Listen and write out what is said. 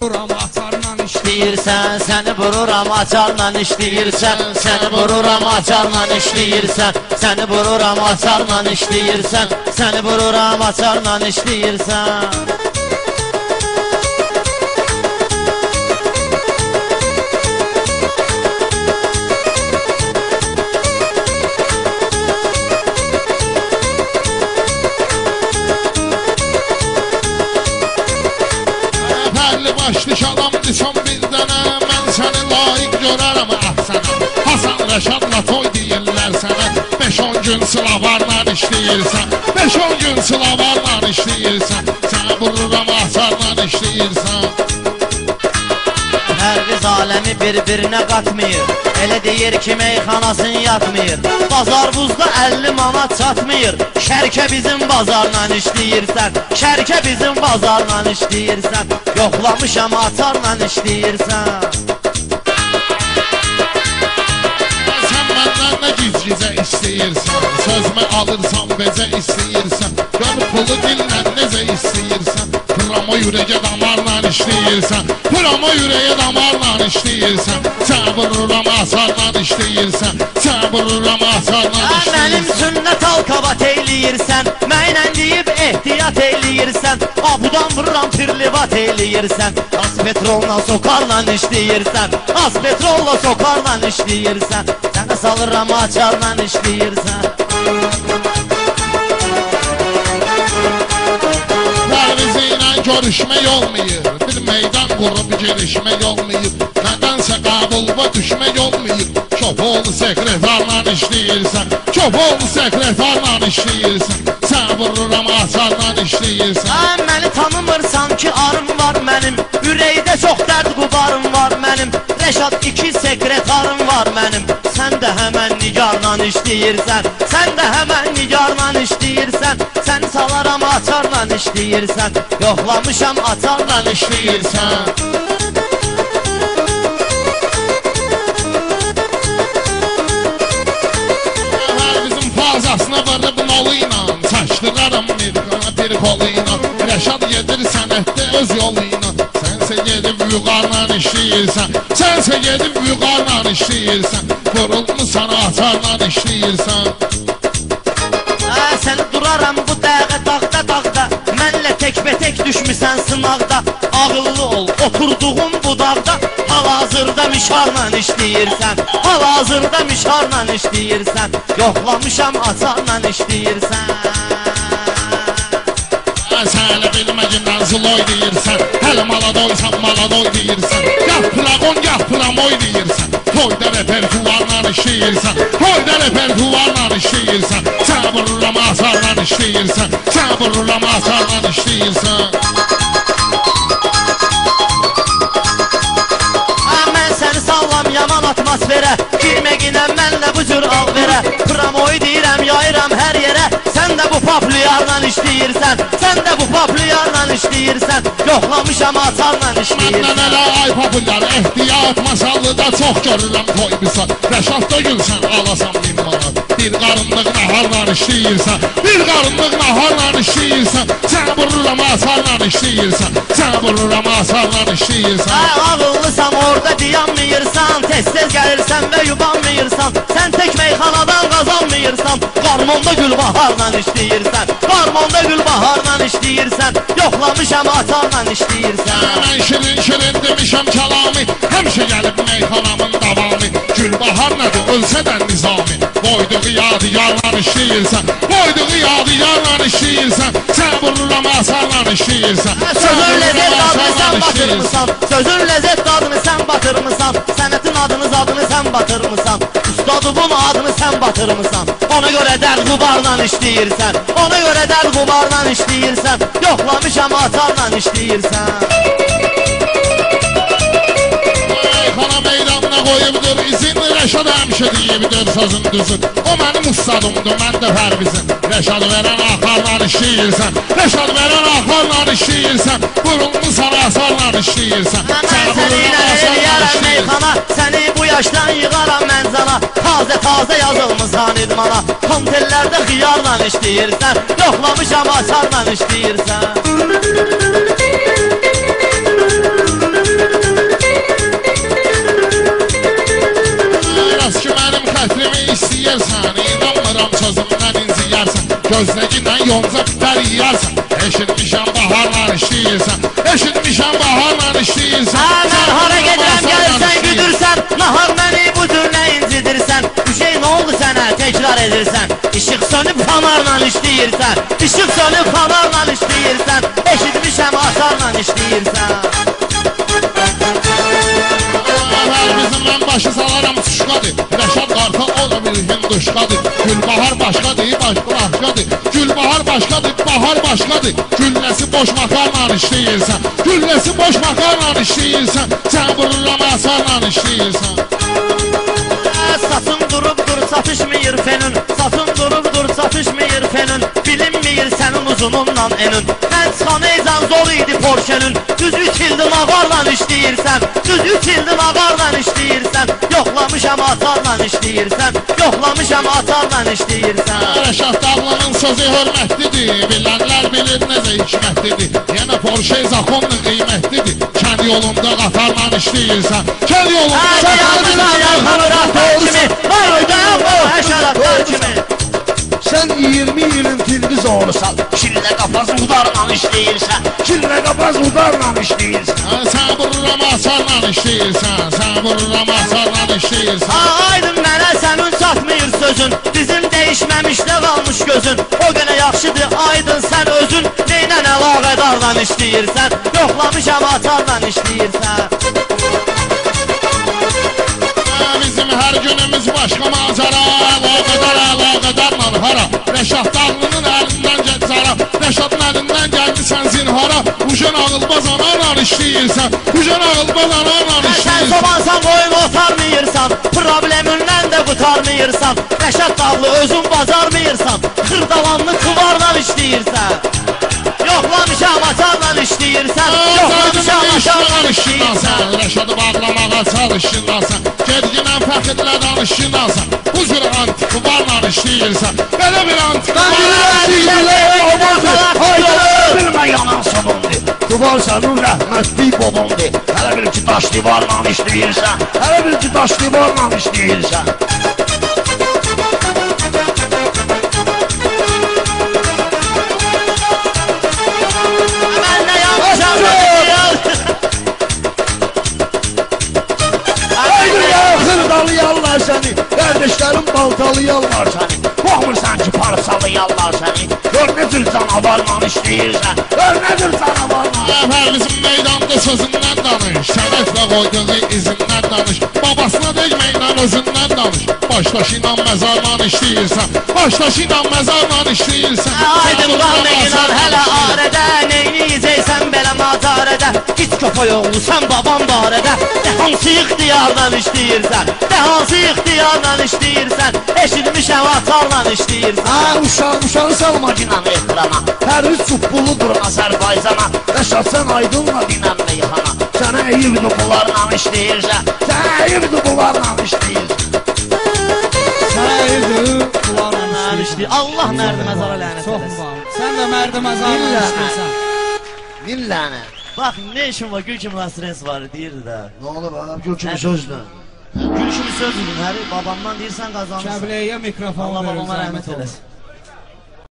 Atarla işləyir İşləyirsən, səni vururam açarla işləyirsən Səni vururam açarla işləyirsən Səni vururam açarla işləyirsən Səni vururam açarla işləyirsən Rəşadla toy deyirlər sənə 5-10 gün sılavarla işləyirsən 5-10 gün sılavarla işləyirsən Sənə vururam asarla işləyirsən Hər biz aləmi bir-birinə qatmayır Elə deyir ki meyxanasın yatmayır Bazar buzda 50 manat çatmayır Şərkə bizim bazarla işləyirsən Şərkə bizim bazarla işləyirsən Yoxlamışam atarla işləyirsən istəyirsən Sözmə alırsan bezə istəyirsən Gör pulu dillə necə istəyirsən Pırama ürəyə damarla işləyirsən Pırama ürəyə damarla işləyirsən Sən vururam asarla işləyirsən Sən vururam asarla Sən mənim işləyirsən sünnət alqabat eyləyirsən Mənlə deyib ehtiyat eyləyirsən Abudan vururam pirlivat eyləyirsən Az petrolla sokarla işləyirsən Az petrolla sokarla işləyirsən Sənə salıram açarla işləyirsən Pərvizi ilə görüşmək olmayır Bir meydan qurub girişmək olmayır Nədənsə qəbulva düşmək olmayır. Çopoğlu sekretarla işləyirsən Çopoğlu sekretarla işləyirsən Sən vururam asarla işləyirsən Sən məni tanımırsan ki arım var mənim Ürəkdə çox dərd qubarım var mənim Rəşad iki sekretarım var mənim Sən də həmən nigarla işləyirsən Sən də həmən nigarla işləyirsən Sən salaram açarla işləyirsən Yoxlamışam açarla işləyirsən ilə Rəşad gedir sənətdə öz yolu ilə Sənsə gedib vüqarla işləyirsən Sənsə gedib vüqarla işləyirsən Vurulmusan açarla işləyirsən Hə, sən duraram bu dəğə dağda dağda. Mənlə təkbətək düşmüsən sınaqda Ağıllı ol, oturduğun bu dağda. Hal-hazırda mişarla işləyirsən Hal-hazırda mişarla işləyirsən Yoxlamışam açarla işləyirsən Sən elə bilməgindən zloy deyirsən Hələ mala doysan mala doy deyirsən Gah plaqon gah plamoy deyirsən Toyda repertuvarla işləyirsən Toyda repertuvarla işləyirsən Sən vururam asarla işləyirsən Sən vururam asarla işləyirsən mən səni sallam yaman atmosferə Girməginə mənlə bu cür ağ verə Pramoy deyirəm, yayıram Də bu papliyarla işləyirsən Sən də bu papliyarla işləyirsən Yoxlamışam açarla Məndən işləyirsən elə ay populyar ehtiyat masallıda çox görürəm toy misal Rəşadda gülsən alasan min manat Bir qarınlıq naharla işləyirsən Bir qarınlıq naharla işləyirsən Sən vururam asarla işləyirsən Sən vururam asarla işləyirsən Hə, ağıllısam orada dayanmayırsan Tez-tez gəlirsən və yubanmayırsan Sən tək meyxanadan qazanmayırsan Qarmonda gülbaharla işləyirsən Qarmonda gülbaharla işləyirsən Yoxlamışam açarla işləyirsən Mən şirin şirin demişəm kəlamı Həmişə gəlib meyxanamın Gülbahar nədir ölsə də nizami. Boyduğu yadigarla işləyirsən Boyduğu yadigarla işləyirsən Sən vururam asarla işləyirsən Sözün lezzet adını sən batırmısan Sözün lezzet adını sən batırmısan Sənətin adını zadını sən batırmısan Ustadımın adını sən batırmısan Ona görə dəl qubarla işləyirsən Ona görə dəl qubarla işləyirsən Yoxlamışam atarla işləyirsən Rəşad həmişə deyibdir sözün düzün. O mənim ustadımdır, mən də Pərvizim Rəşad verən axarla işləyirsən Rəşad verən axarla işləyirsən Vurulmusan asarla işləyirsən Mən Sən səni ilə vurulmusan asarla eləyərəm işləyirsən meyxana Səni bu yaşdan yığaram mənzana Taze taze yazılmısan idmana Kontellərdə xiyarla işləyirsən Yoxlamışam açarla işləyirsən Gözləginlə yonca bitər yeyərsən Eşitmişəm baharla işləyirsən Eşitmişəm baharla işləyirsən Ha mən hara gəlirsən işləyirsən. güdürsən Nahar məni bu cür nə incidirsən Hüseyin nə oldu sənə təkrar edirsən İşıq sönüb fanarla işləyirsən İşıq sönüb fanarla işləyirsən Eşitmişəm asarla işləyirsən Əvvəl bizim mən başı Rəşad qarta o hinduşqadır Gülbahar başqadır, baş başqadır Gülbahar başqadır, bahar başqadır Gülləsi boş makarla işləyirsən Gülləsi boş makarla işləyirsən Sən vururam asarla işləyirsən Satın durub dur satışmıyır fenün uzununla enün Mən çıxanaycan zor idi Porsche'nin. Düz üç ildir ağarla işləyirsən Düz üç ildir ağarla işləyirsən Yoxlamışam atarla işləyirsən Yoxlamışam atarla işləyirsən Rəşad Dağlanın sözü hörmətlidir Bilənlər bilir necə hikmətlidir Yenə Porsche zakonla qiymətlidir Kənd yolunda qatarla işləyirsən Kənd yolunda Hadi yanımdan yaxanıram kimi Var o həşəratlar kimi Sen 20 yılın televizorusan Kirlə qafaz udarla işləyirsən Kirlə qafaz udarla işləyirsən Sən vururam asarla işləyirsən Sən vururam asarla işləyirsən Aydın mənə sənin çatmıyır sözün. Bizim dəyişməmişdə qalmış gözün? O qədər yaxşıdır aydın sən özün. Neynə əlaqədarla işləyirsən Yoxlamışam atarla işləyirsən Bizim hər günümüz başqa macəra Əlaqədar əlaqədarla hara? Rəşad Dağlının əlindən gəzara Rəşadın əlindən gəlmisən zinhara. Ucan ağılbaz anarla işləyirsən Ucan ağılbaz anarla Sən işləyirsən sobansan qoyun otarmıyırsan Problemündən də qutarmıyırsan Rəşad dağlı özün bacarmıyırsan Xırdalanlı kuvarla işləyirsən Yoxlamışam atarla işləyirsən Yoxlamışam atarla işləyirsən Rəşadı bağlamağa çalışırsan Gedginən Bu cür Stígelsen. Den är briljant! Tuvarsan uğra, nakdi bobondi. Hele bir çıtaşlı varmamış değilsen, hele bir çıtaşlı varmamış değilsen. Səni Qardeşlərim baltalayarlar səni Baxmırsan ki parçalayarlar səni Gör nə cür canavarla işləyirsən Gör nə cür canavarla bizim meydanda sözündən danış. Sənətlə qoyduğu izindən danış. Babasına degməklə özündən danış Başdaşı ilə məzarla işləyirsən Başdaşı ilə məzarla işləyirsən Aydın qaldı inan hələ arədə Neyniyəcəksən belə macarədə Git köpək oğlu sən babam barədə De hansı ixtiyardan işləyirsən De hansı ixtiyardan işləyirsən Eşitmişəm atarla işləyirsən Ha uşaq uşağı salma ginanı ekrana. Üç çubbuludur Azərbaycana Rəşad sən aydınla dinən meyxana Sənə eyibdir bunlarla işləyirsən Sənə eyibdir bunlarla işləyirsən işdir. Allah mərd məzara lənət eləsin. Çox mübarək. Sən də mərd məzara işləsən. Min lənət. Bax, nə işin var? Gül kimi həsrəs var, deyirdi də. Nə olub, adam? Gül kimi sözdür. Gül kimi sözdür, həri babamdan deyirsən qazanırsın. Kəbləyə mikrofon verir. Allah babama rəhmət eləsin.